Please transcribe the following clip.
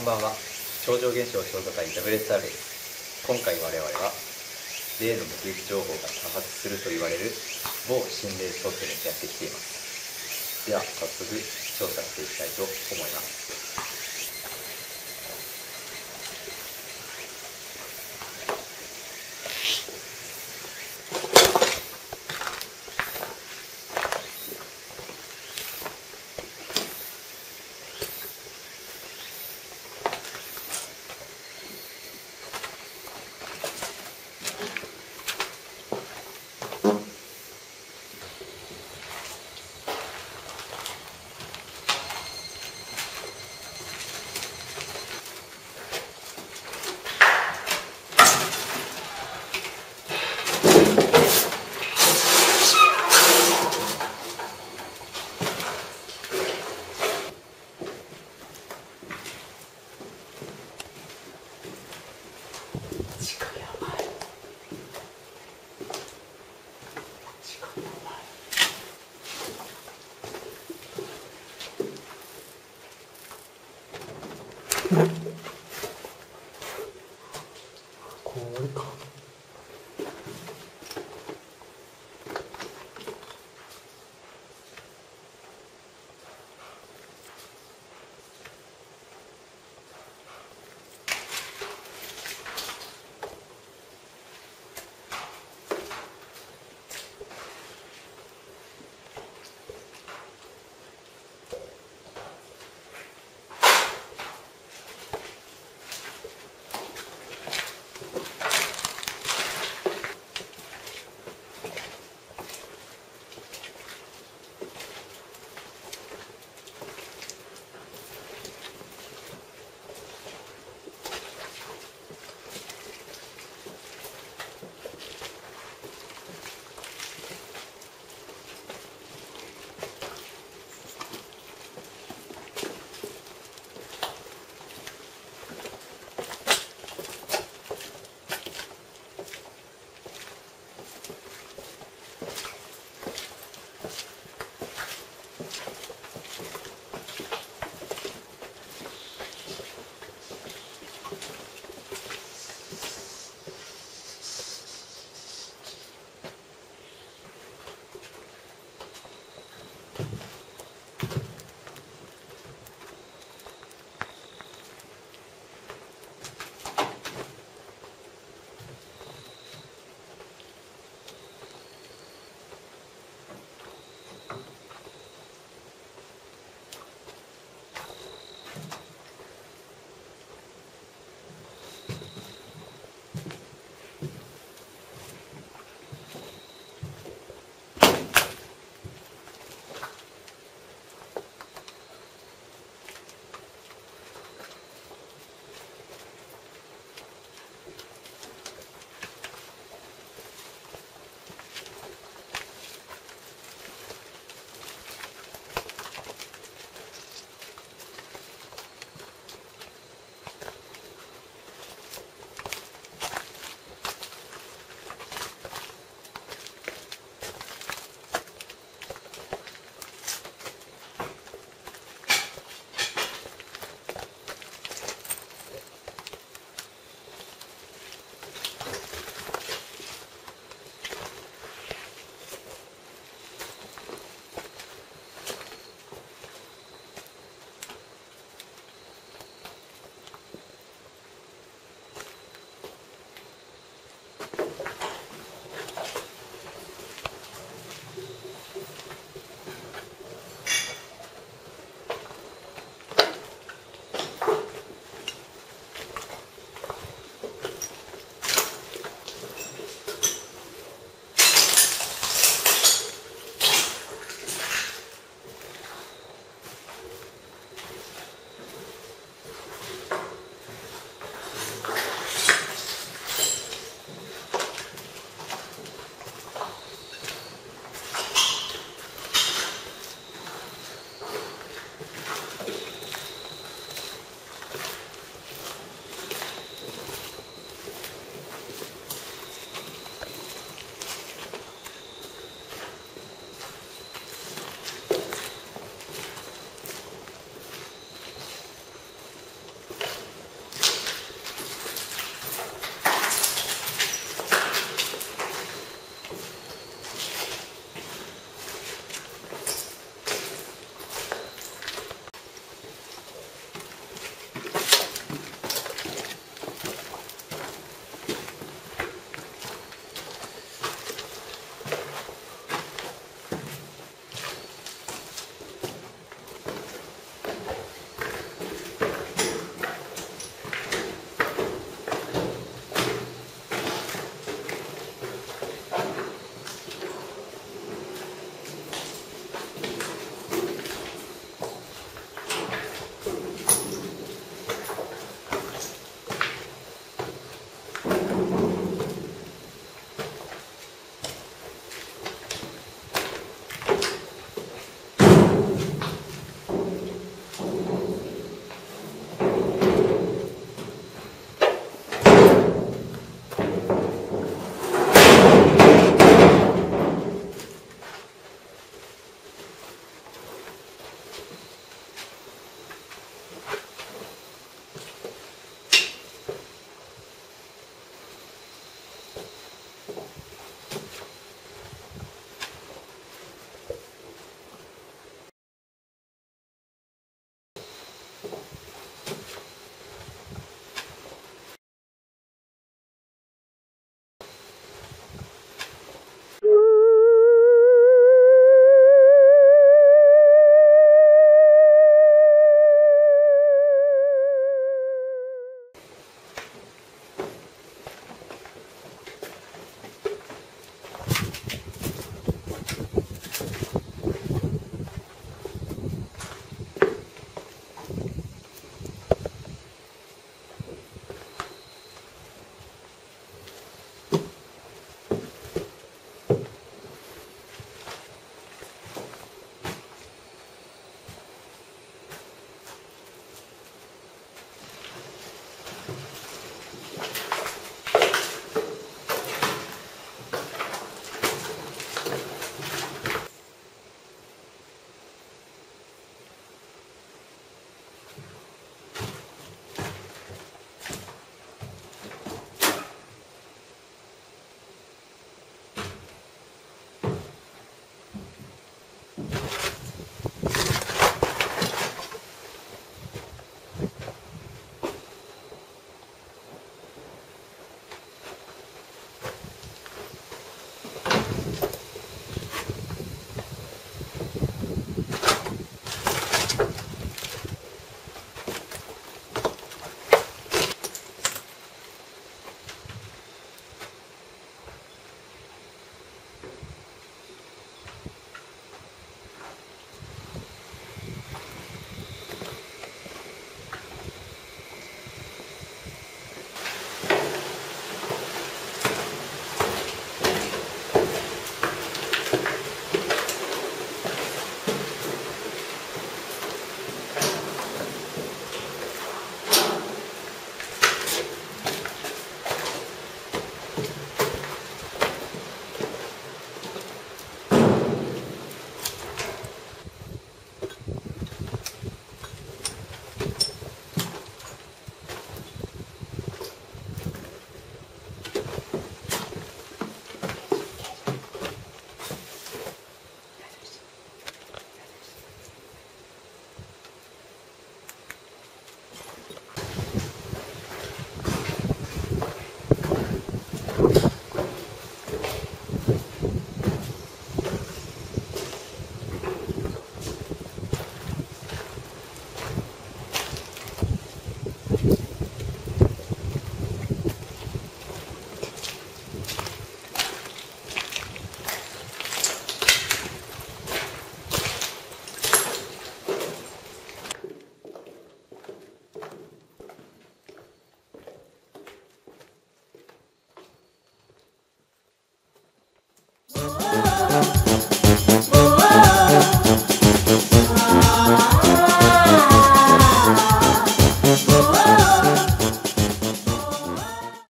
んばんは。超常現象調査会 WSR です今回我々は例の目撃情報が多発すると言われる某心霊スポットにやってきています。では早速調査していきたいと思います。